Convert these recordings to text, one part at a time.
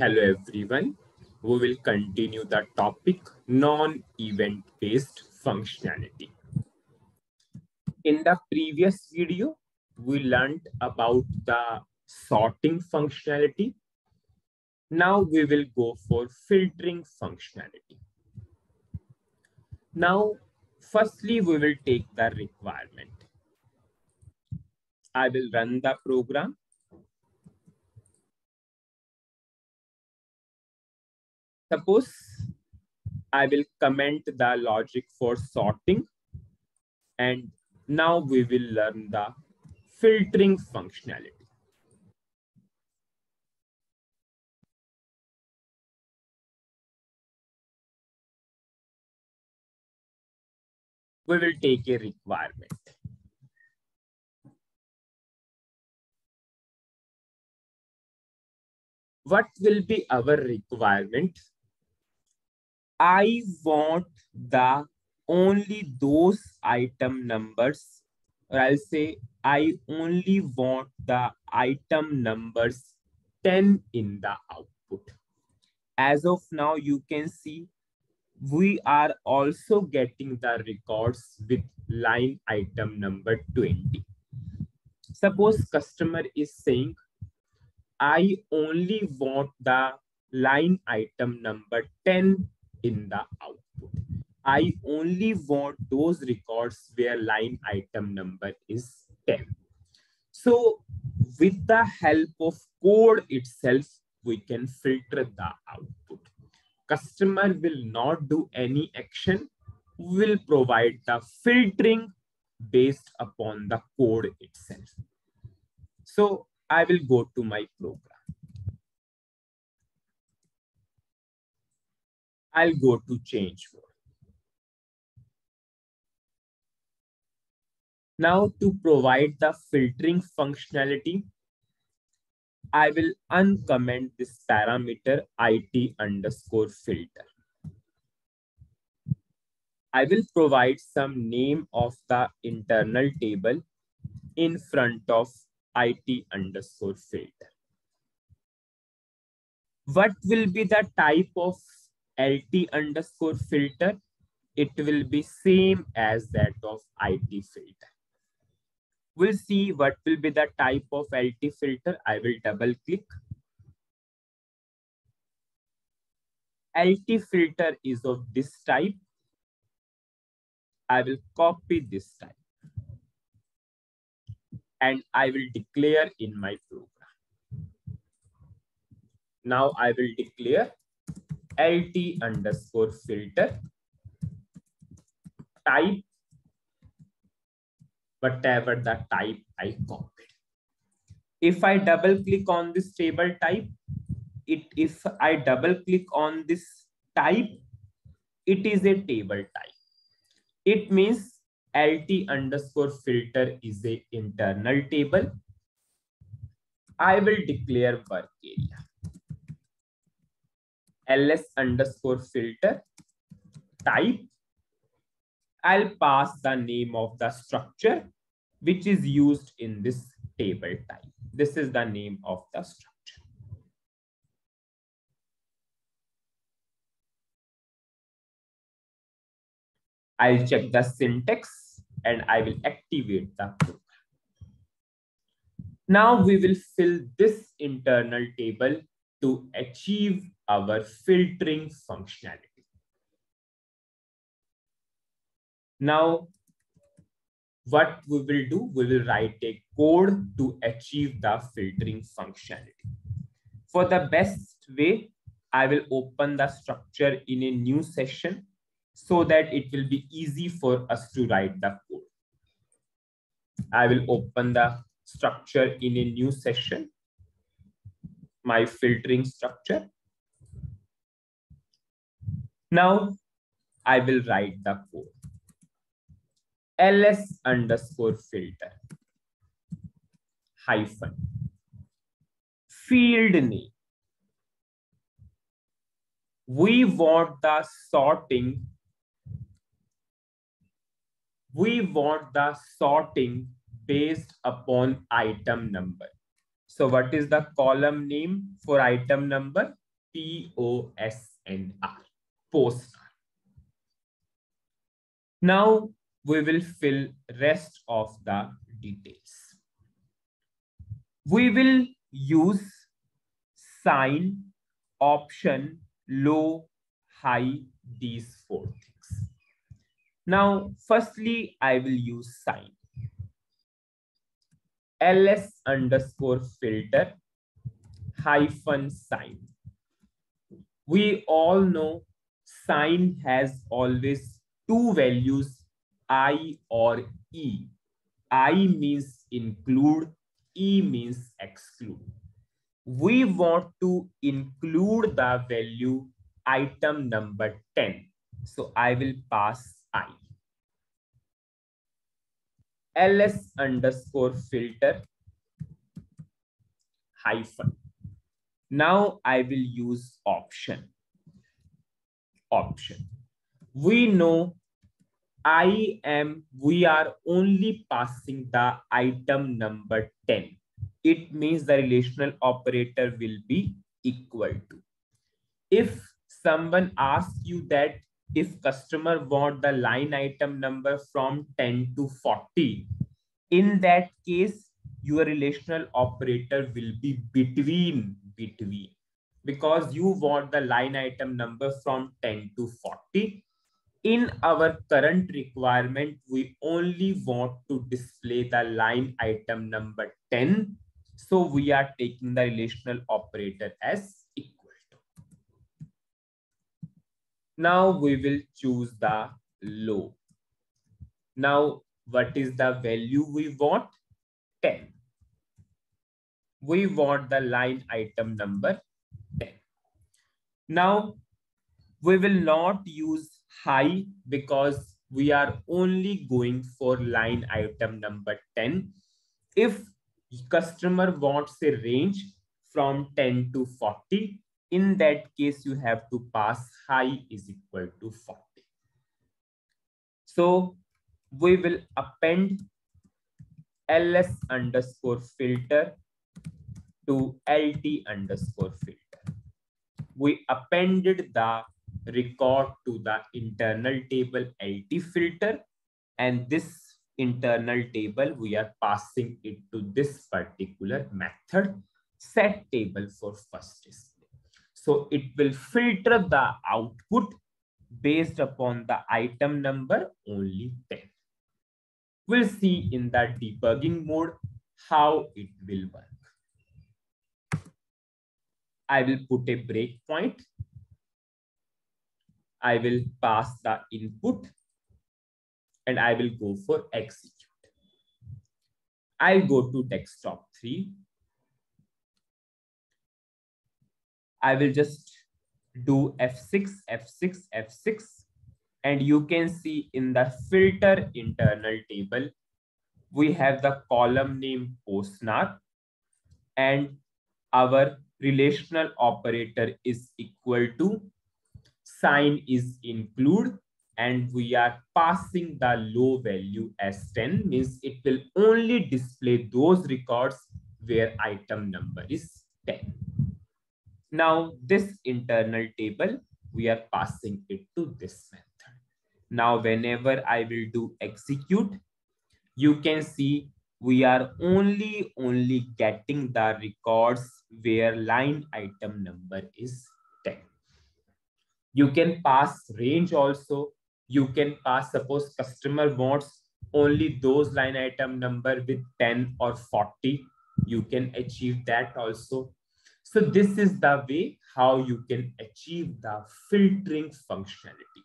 Hello everyone. We will continue the topic non-event based functionality. In the previous video, we learned about the sorting functionality. Now we will go for filtering functionality. Now, firstly, we will take the requirement. I will run the program Suppose I will comment the logic for sorting and now we will learn the filtering functionality. We will take a requirement. What will be our requirement I want the only those item numbers, or I'll say I only want the item numbers 10 in the output. As of now, you can see we are also getting the records with line item number 20. Suppose customer is saying, I only want the line item number 10 in the output. I only want those records where line item number is 10. So with the help of code itself, we can filter the output. Customer will not do any action, will provide the filtering based upon the code itself. So I will go to my program. I'll go to change mode. Now to provide the filtering functionality, I will uncomment this parameter it underscore filter. I will provide some name of the internal table in front of it underscore filter. What will be the type of LT underscore filter, it will be same as that of IT filter. We'll see what will be the type of LT filter. I will double click. LT filter is of this type. I will copy this type. And I will declare in my program. Now I will declare LT underscore filter type whatever the type I copied. If I double click on this table type, it if I double click on this type, it is a table type. It means LT underscore filter is a internal table. I will declare work area ls underscore filter type. I'll pass the name of the structure which is used in this table type. This is the name of the structure. I'll check the syntax and I will activate the program. Now we will fill this internal table to achieve our filtering functionality. Now, what we will do, we will write a code to achieve the filtering functionality. For the best way, I will open the structure in a new session so that it will be easy for us to write the code. I will open the structure in a new session, my filtering structure. Now I will write the code. ls underscore filter hyphen field name. We want the sorting. We want the sorting based upon item number. So what is the column name for item number? P-O-S-N-R, POSNR. Now we will fill rest of the details. We will use sign, option, low, high, these four things. Now, firstly, I will use sign. ls underscore filter hyphen sign. We all know sign has always two values, I or E. I means include, E means exclude. We want to include the value item number 10. So I will pass I. ls underscore filter hyphen. Now I will use option. Option. We know I am, we are only passing the item number 10. It means the relational operator will be equal to. If someone asks you that if customer want the line item number from 10 to 40, in that case, your relational operator will be between, between, because you want the line item number from 10 to 40 in our current requirement, we only want to display the line item number 10. So we are taking the relational operator as equal to. Now we will choose the low. Now, what is the value we want? 10. We want the line item number 10. Now, we will not use high because we are only going for line item number 10. If customer wants a range from 10 to 40, in that case, you have to pass high is equal to 40. So we will append ls underscore filter to lt underscore filter. We appended the record to the internal table LT filter. And this internal table, we are passing it to this particular method, set table for first display. So it will filter the output based upon the item number only 10. We'll see in that debugging mode how it will work. I will put a breakpoint I will pass the input and I will go for execute. I'll go to desktop three. I will just do F6, F6, F6. And you can see in the filter internal table, we have the column name POSNR and our relational operator is equal to sign is include and we are passing the low value as 10 means it will only display those records where item number is 10. Now this internal table, we are passing it to this method. Now whenever I will do execute, you can see we are only only getting the records where line item number is 10. you can pass range also. You can pass, suppose customer wants only those line item number with 10 or 40. You can achieve that also. So this is the way how you can achieve the filtering functionality.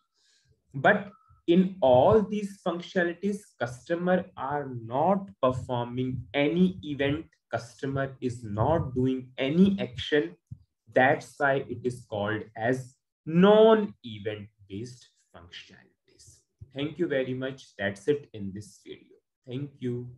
But in all these functionalities, customer are not performing any event. Customer is not doing any action. That's why it is called as non-event based functionalities. Thank you very much. That's it in this video. Thank you.